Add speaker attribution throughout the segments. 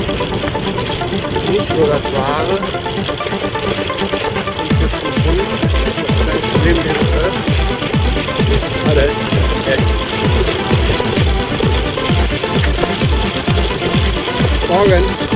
Speaker 1: Gut, so das Wahre. Und jetzt gefunden. Kein Problem hier drin. Ah, da ist okay. Morgen.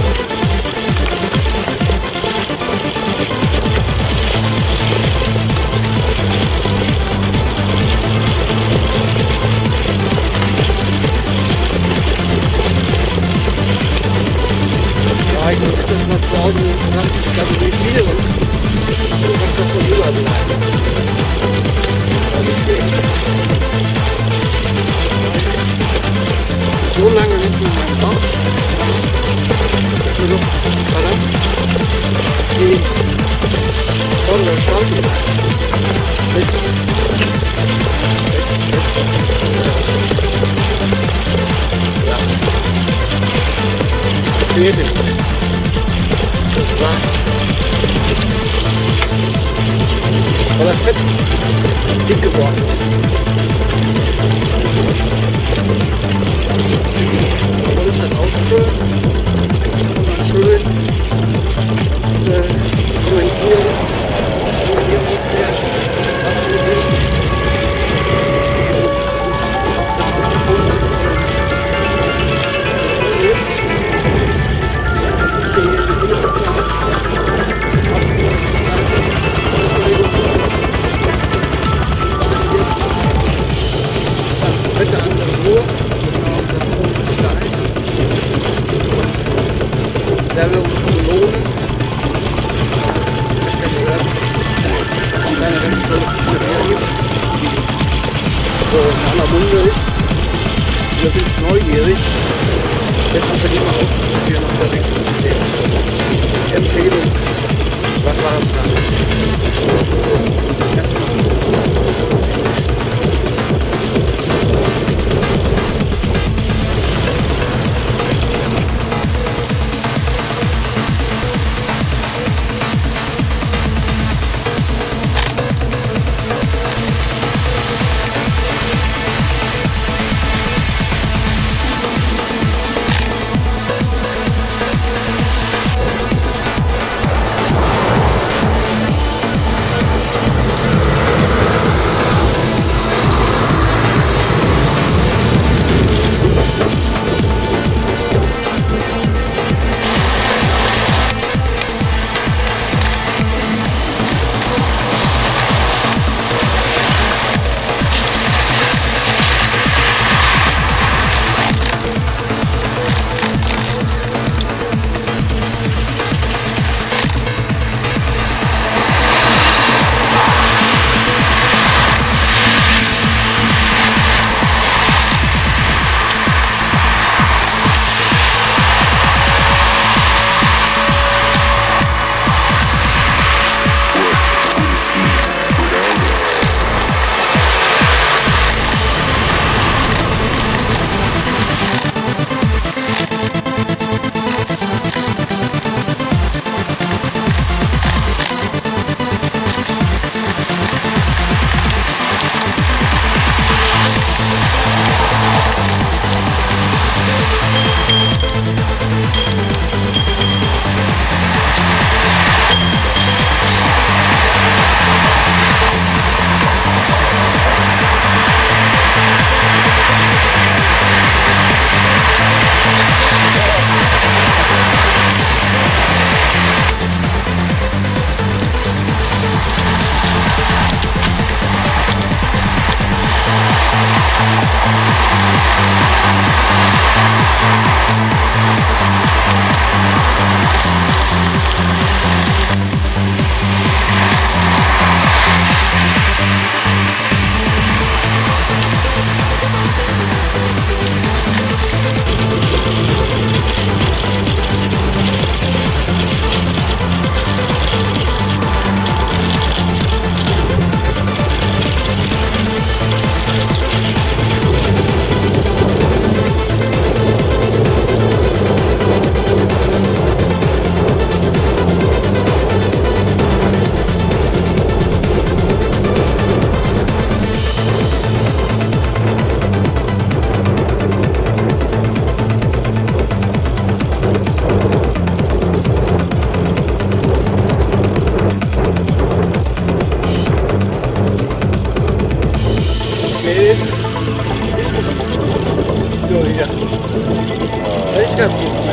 Speaker 1: Schleppbuch.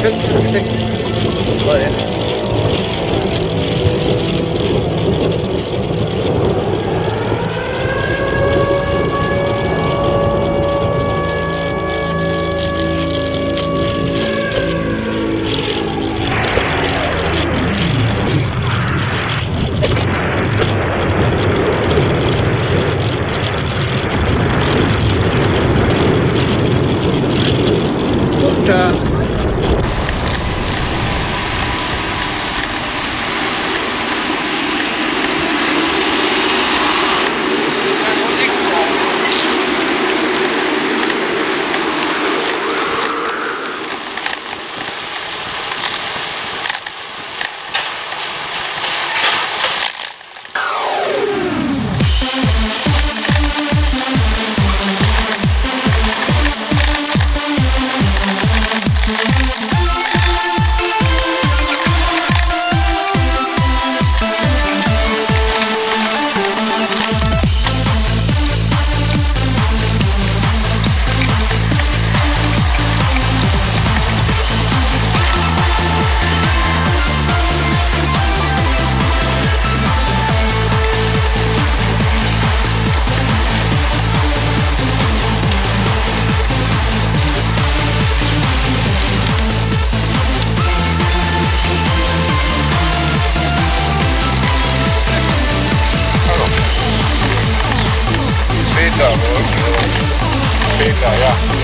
Speaker 1: Fenster steckt rein.
Speaker 2: ペーカーや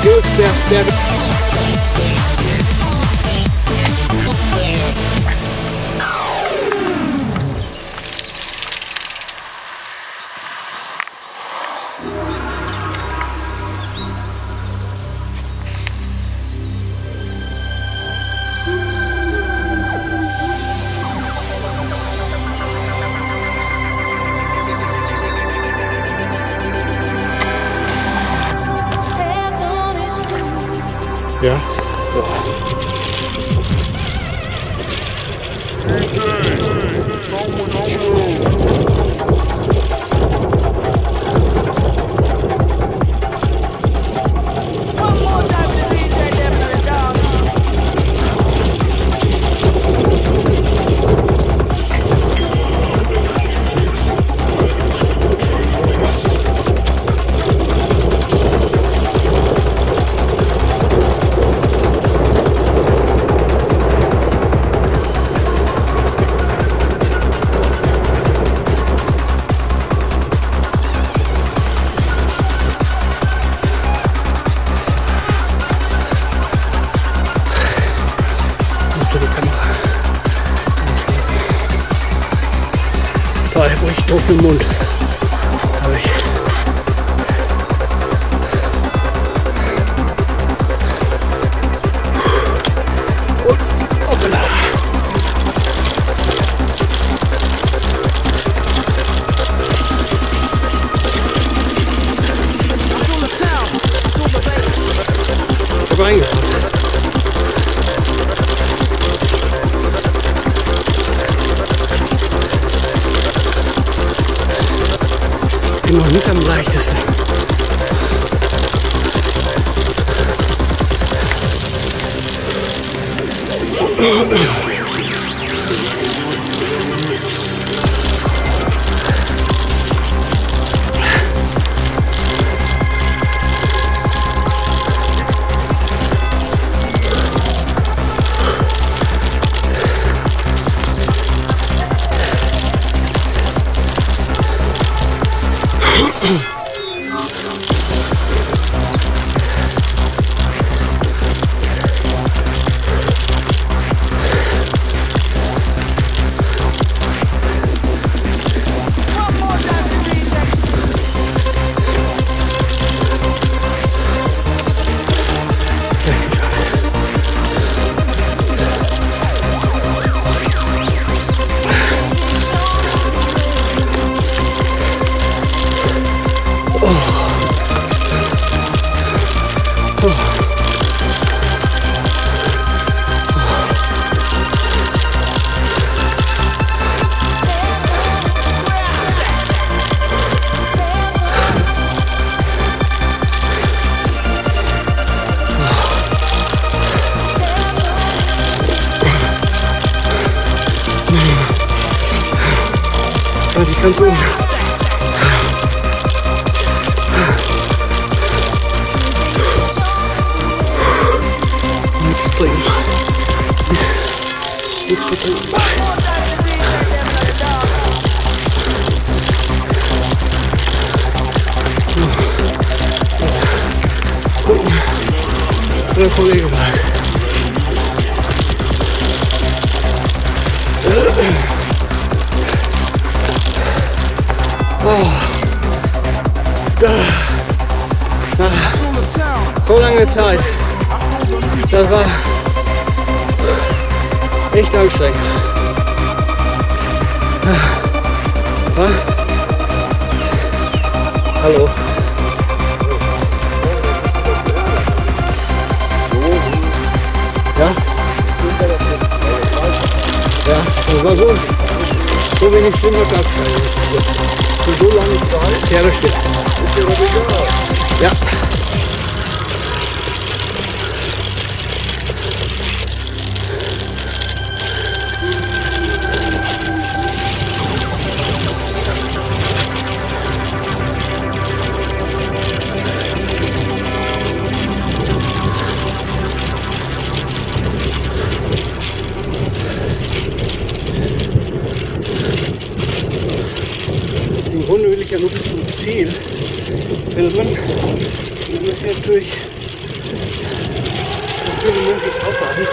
Speaker 2: good,
Speaker 1: Steph. episode. Warte, ich kann so. So lange Zeit. Das war echt anstrengend. Ha? Hallo. Ja? Ja, das war so, so wenig schlimm wird absteigen jetzt. Für so lange Zeit? Ja, das stimmt. Ja. Ja nur bis zum Ziel filmen. Und dann möchte ich natürlich so viel wie möglich aufwarten.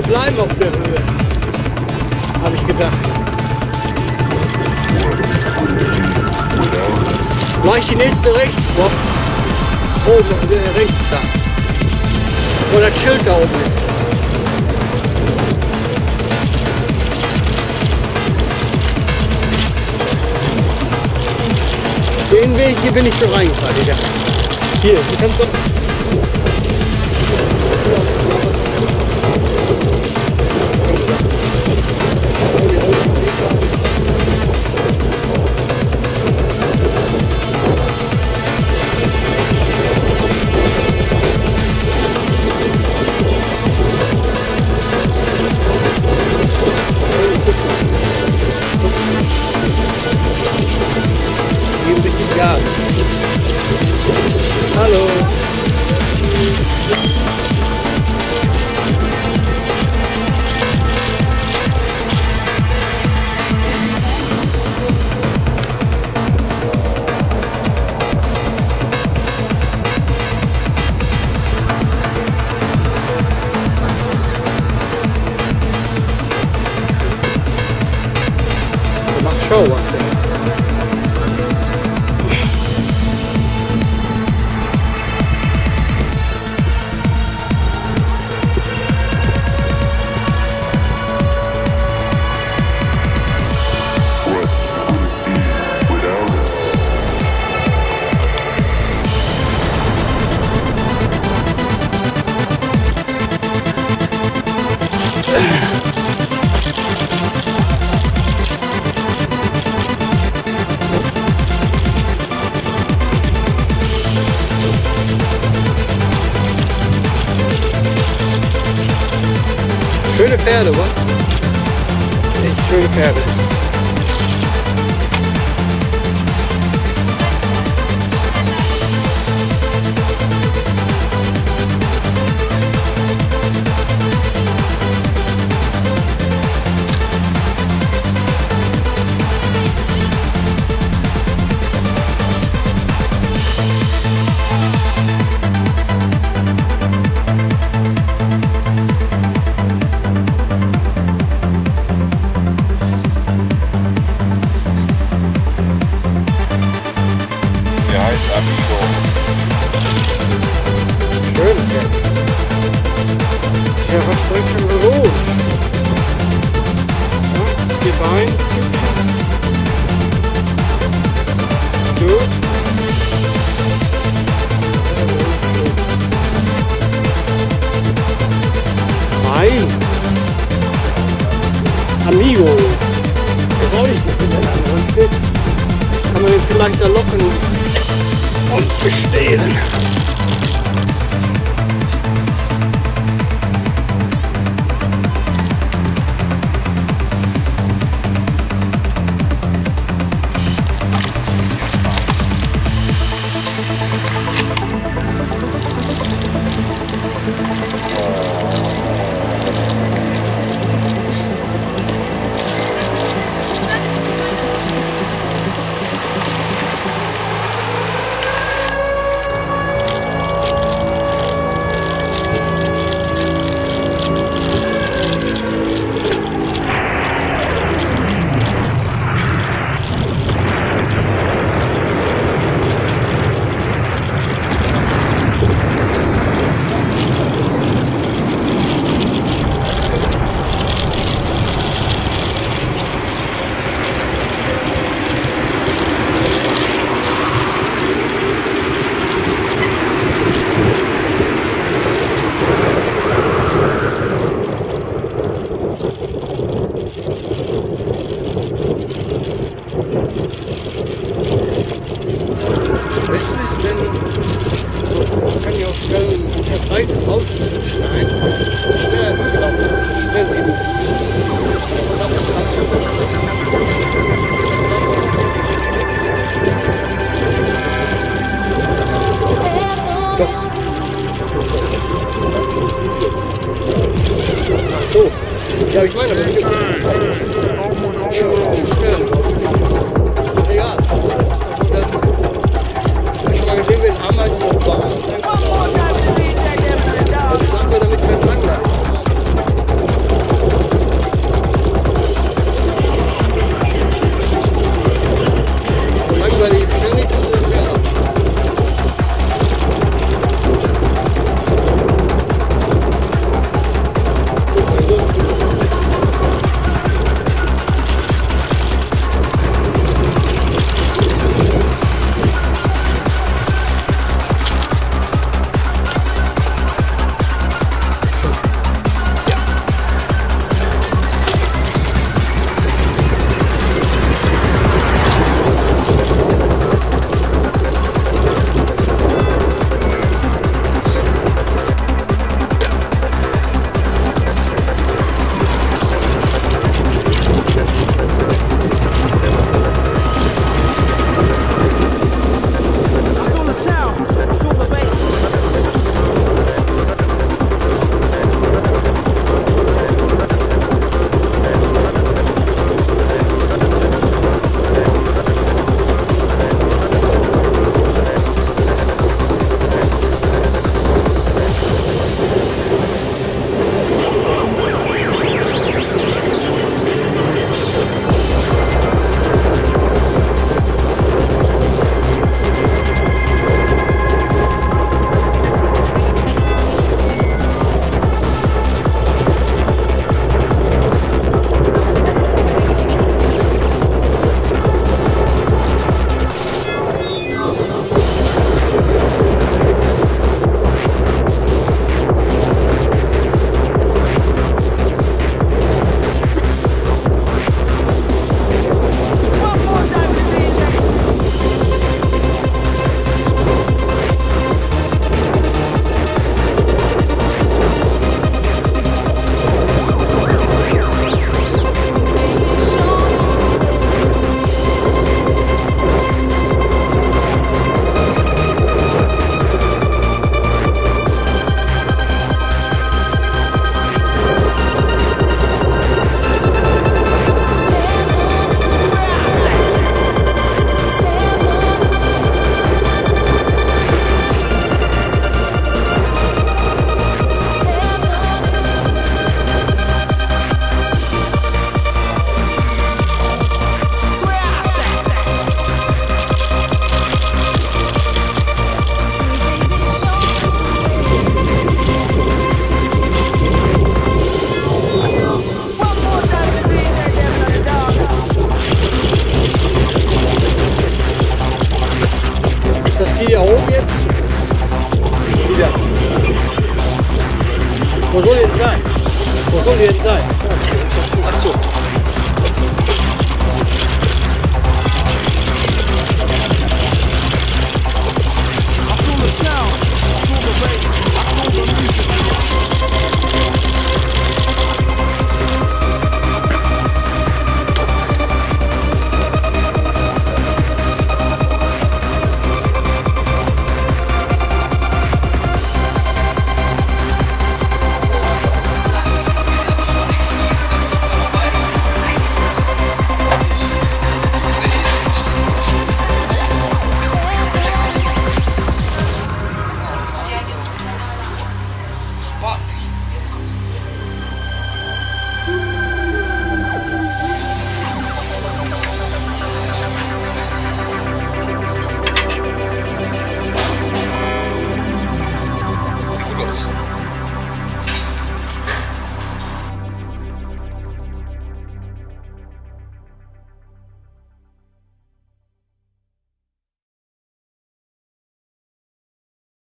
Speaker 1: Wir bleiben auf der Höhe. Habe ich gedacht. Gleich die nächste rechts, wo oben äh, rechts da. Wo das Schild da oben ist. Den Weg hier bin ich schon reingefahren, Digga. Hier, du kannst doch.